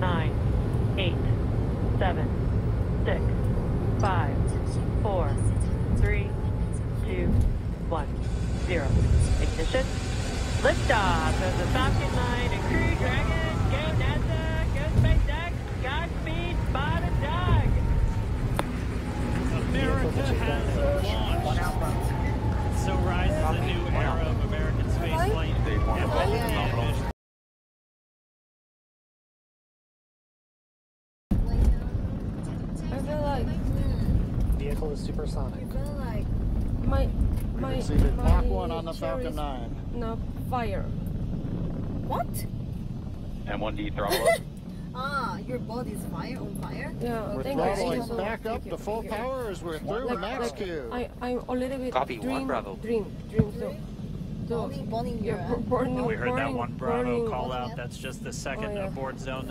nine, eight, seven, six, five, four, three, two, one, zero. Ignition. Liftoff of the Falcon 9 and Crew Dragon. Go NASA. Go SpaceX. Godspeed. A dog. America has launched. So rises a new era of American spaceflight. and with the ambition I feel like Vehicle is supersonic. I feel like my my Exceeded my Mach 1 on the Falcon 9. No fire. What? M1D throttle. Ah, your body's fire on fire? Yeah, We're thank you. Thank you throttling so back up Thank you, to full thank power as we're through Like, max like, Q. I I'm a little bit Copy, one dream Bravo. dream dream so. so Burning, burning yeah, burning, We heard that one Bravo burning. call out. That's just the second Oh, yeah. aboard zone.